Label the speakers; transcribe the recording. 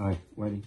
Speaker 1: All right, ready?